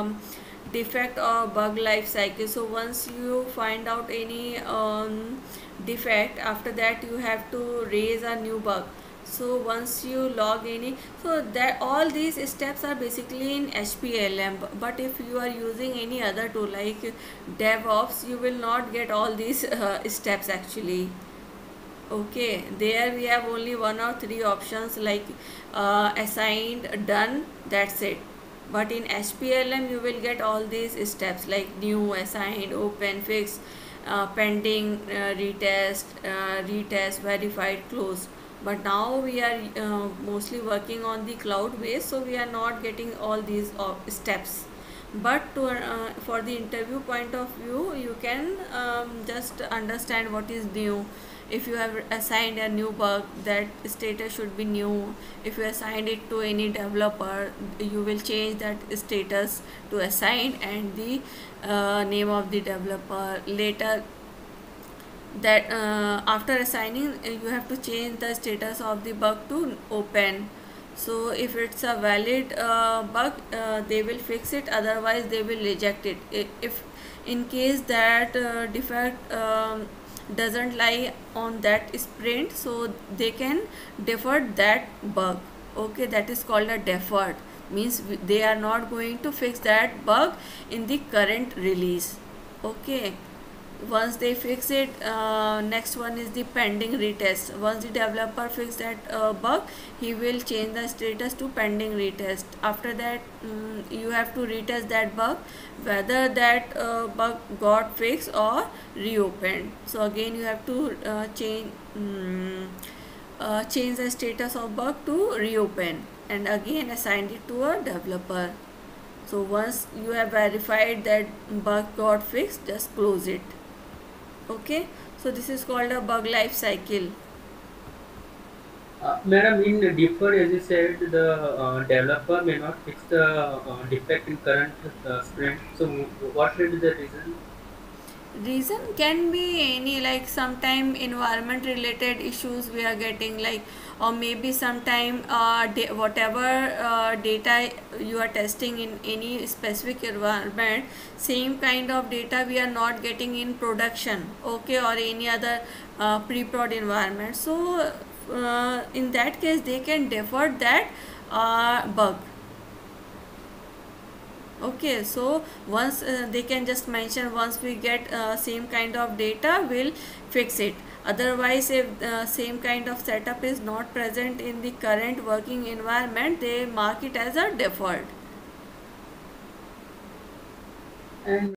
um, defect or bug life cycle. So once you find out any um, defect after that you have to raise a new bug. So once you log any so that all these steps are basically in HP ALM but if you are using any other tool like devops you will not get all these uh, steps actually. Okay there we have only one or three options like uh, assigned done that's it but in HP ALM you will get all these steps like new assigned open fix uh, pending uh, retest uh, retest verified closed. But now we are uh, mostly working on the cloud base so we are not getting all these uh, steps but to, uh, for the interview point of view you can um, just understand what is new. If you have assigned a new bug that status should be new. If you assigned it to any developer you will change that status to assigned and the uh, name of the developer. Later that uh, after assigning you have to change the status of the bug to open so if it's a valid uh, bug uh, they will fix it otherwise they will reject it. If in case that uh, defect um, doesn't lie on that sprint so they can defer that bug. Okay that is called a deferred. Means they are not going to fix that bug in the current release. Okay once they fix it uh, next one is the pending retest. Once the developer fix that uh, bug he will change the status to pending retest. After that um, you have to retest that bug whether that uh, bug got fixed or reopened. So again you have to uh, change um, change the status of bug to reopen and again assign it to a developer. So once you have verified that bug got fixed just close it okay? So this is called a bug life cycle. Uh, madam in deferred as you said the uh, developer may not fix the uh, defect in current uh, sprint. So what should be the reason reason can be any like sometime environment related issues we are getting like or maybe sometime uh, whatever uh, data you are testing in any specific environment same kind of data we are not getting in production okay or any other uh, pre-prod environment. So uh, in that case they can defer that uh, bug okay so once uh, they can just mention once we get uh, same kind of data we'll fix it. Otherwise if the same kind of setup is not present in the current working environment they mark it as a default. And